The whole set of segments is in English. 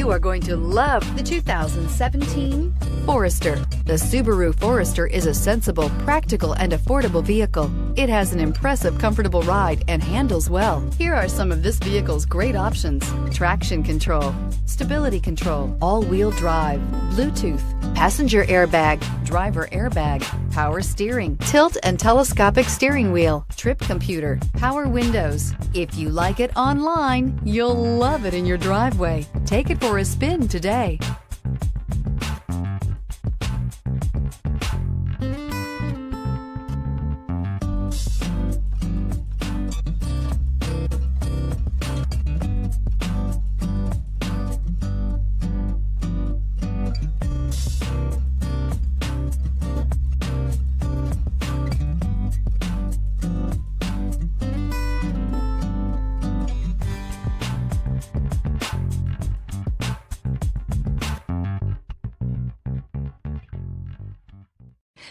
You are going to love the 2017 Forester. The Subaru Forester is a sensible, practical, and affordable vehicle. It has an impressive, comfortable ride and handles well. Here are some of this vehicle's great options. Traction control, stability control, all-wheel drive, Bluetooth, passenger airbag, driver airbag, power steering, tilt and telescopic steering wheel, trip computer, power windows. If you like it online, you'll love it in your driveway. Take it for a spin today.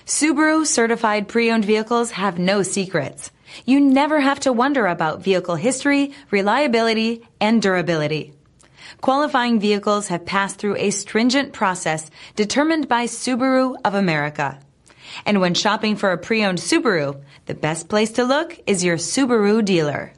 Subaru certified pre-owned vehicles have no secrets. You never have to wonder about vehicle history, reliability, and durability. Qualifying vehicles have passed through a stringent process determined by Subaru of America. And when shopping for a pre-owned Subaru, the best place to look is your Subaru dealer.